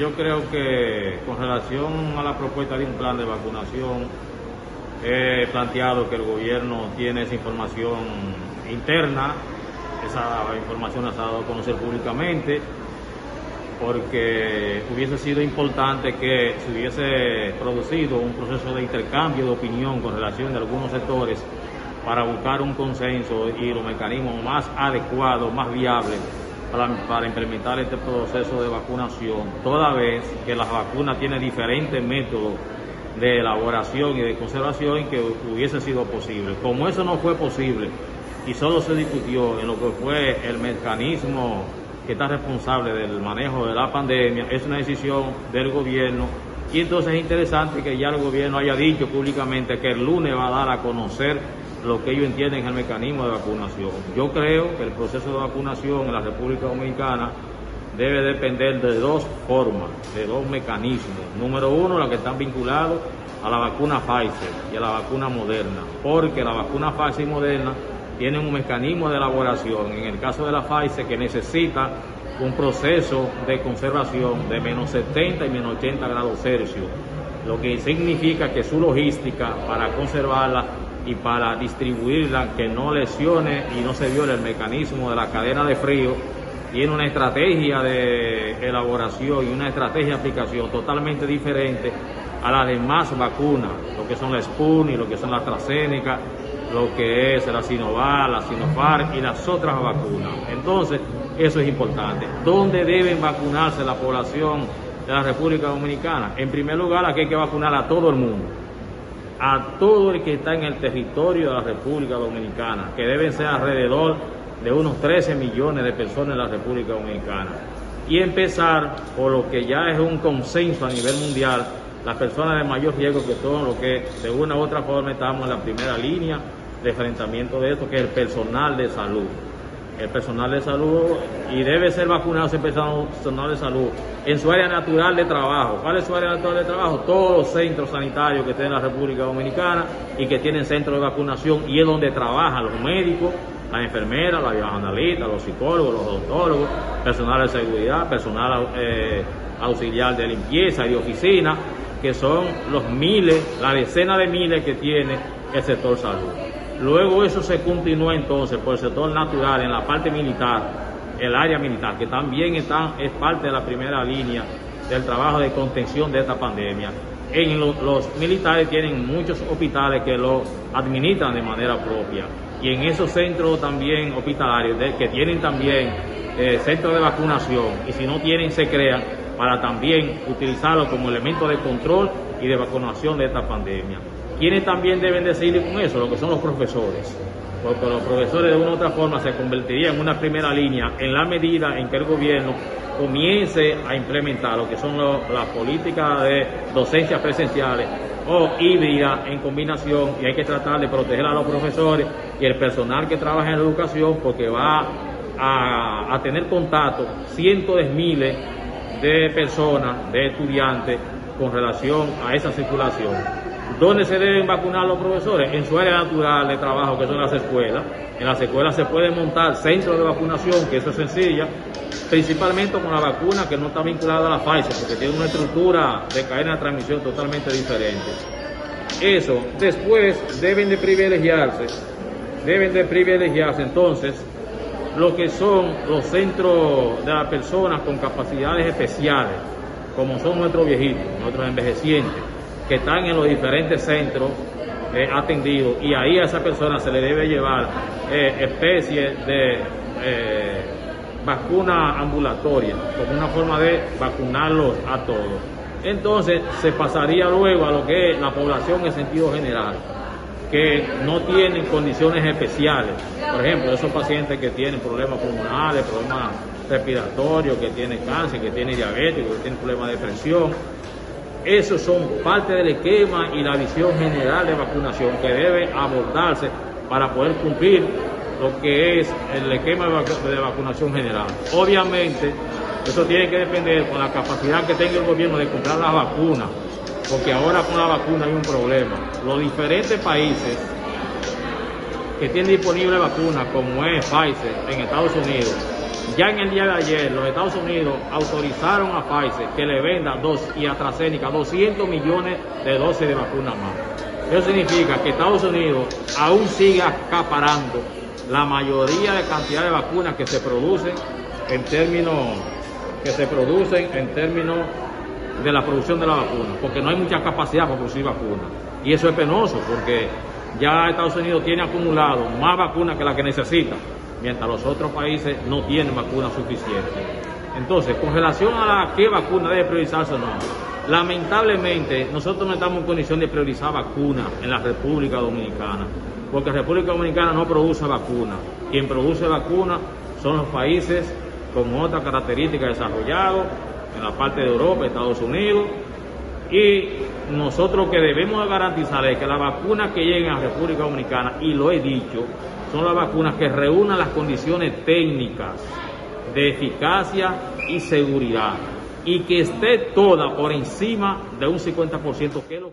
yo creo que con relación a la propuesta de un plan de vacunación, he planteado que el gobierno tiene esa información interna, esa información la ha dado a conocer públicamente, porque hubiese sido importante que se hubiese producido un proceso de intercambio de opinión con relación de algunos sectores para buscar un consenso y los mecanismos más adecuados, más viables para, implementar este proceso de vacunación, toda vez que las vacunas tienen diferentes métodos de elaboración y de conservación que hubiese sido posible. Como eso no fue posible y solo se discutió en lo que fue el mecanismo que está responsable del manejo de la pandemia, es una decisión del gobierno y entonces es interesante que ya el gobierno haya dicho públicamente que el lunes va a dar a conocer lo que ellos entienden es el mecanismo de vacunación. Yo creo que el proceso de vacunación en la República Dominicana debe depender de dos formas, de dos mecanismos. Número uno, la que están vinculados a la vacuna Pfizer y a la vacuna Moderna, porque la vacuna Pfizer y Moderna tienen un mecanismo de elaboración, en el caso de la Pfizer, que necesita un proceso de conservación de menos 70 y menos 80 grados Celsius, lo que significa que su logística para conservarla y para distribuirla que no lesione y no se viole el mecanismo de la cadena de frío, tiene una estrategia de elaboración y una estrategia de aplicación totalmente diferente a las demás vacunas, lo que son la Sputnik, lo que son la AstraZeneca, lo que es la Sinovac, la Sinopharm y las otras vacunas. Entonces, eso es importante. ¿Dónde deben vacunarse la población de la República Dominicana? En primer lugar, aquí hay que vacunar a todo el mundo, a todo el que está en el territorio de la República Dominicana, que deben ser alrededor de unos 13 millones de personas en la República Dominicana. Y empezar por lo que ya es un consenso a nivel mundial, las personas de mayor riesgo que son los que de una u otra forma estamos en la primera línea de enfrentamiento de esto, que es el personal de salud. El personal de salud, y debe ser vacunado ese personal de salud en su área natural de trabajo. ¿Cuál es su área natural de trabajo? Todos los centros sanitarios que tienen la República Dominicana y que tienen centros de vacunación y es donde trabajan los médicos, las enfermeras, las bioanalistas, los psicólogos, los odontólogos, personal de seguridad, personal eh, auxiliar de limpieza y de oficina, que son los miles, la decena de miles que tiene el sector salud. Luego eso se continúa entonces por el sector natural en la parte militar, el área militar, que también está, es parte de la primera línea del trabajo de contención de esta pandemia. En los militares tienen muchos hospitales que lo administran de manera propia y en esos centros también hospitalarios que tienen también eh, centros de vacunación y si no tienen se crean para también utilizarlo como elemento de control y de vacunación de esta pandemia. ¿Quiénes también deben de seguir con eso? Lo que son los profesores. Porque los profesores de una u otra forma se convertirían en una primera línea en la medida en que el gobierno comience a implementar lo que son las políticas de docencia presenciales o híbrida en combinación y hay que tratar de proteger a los profesores y el personal que trabaja en la educación porque va a tener contacto cientos de miles de personas, de estudiantes con relación a esa circulación. ¿Dónde se deben vacunar los profesores? En su área natural de trabajo, que son las escuelas. En las escuelas se pueden montar centros de vacunación, que eso es sencilla, principalmente con la vacuna que no está vinculada a la Pfizer, porque tiene una estructura de cadena de transmisión totalmente diferente. Eso, después deben de privilegiarse, deben de privilegiarse entonces lo que son los centros de las personas con capacidades especiales, como son nuestros viejitos, nuestros envejecientes que están en los diferentes centros eh, atendidos y ahí a esa persona se le debe llevar eh, especies de eh, vacuna ambulatoria como una forma de vacunarlos a todos. Entonces se pasaría luego a lo que es la población en sentido general, que no tienen condiciones especiales. Por ejemplo, esos pacientes que tienen problemas pulmonares, problemas respiratorios, que tienen cáncer, que tienen diabetes, que tienen problemas de presión, esos son parte del esquema y la visión general de vacunación que debe abordarse para poder cumplir lo que es el esquema de vacunación general. Obviamente, eso tiene que depender con la capacidad que tenga el gobierno de comprar las vacunas, porque ahora con la vacuna hay un problema. Los diferentes países que tienen disponible vacunas, como es Pfizer en Estados Unidos, Ya en el día de ayer, los Estados Unidos autorizaron a Pfizer que le venda dos y a AstraZeneca 200 millones de dosis de vacunas más. Eso significa que Estados Unidos aún sigue acaparando la mayoría de cantidad de vacunas que se producen en términos que se producen en términos de la producción de la vacuna, porque no hay mucha capacidad para producir vacunas. Y eso es penoso, porque ya Estados Unidos tiene acumulado más vacunas que la que necesita, mientras los otros países no tienen vacunas suficientes. Entonces, con relación a qué vacuna debe priorizarse o no, lamentablemente nosotros no estamos en condición de priorizar vacunas en la República Dominicana, porque la República Dominicana no produce vacunas. Quien produce vacunas son los países con otras características desarrollados en la parte de Europa, Estados Unidos, y nosotros que debemos garantizar es que las vacunas que lleguen a República Dominicana, y lo he dicho, son las vacunas que reúnan las condiciones técnicas de eficacia y seguridad y que esté toda por encima de un 50% que lo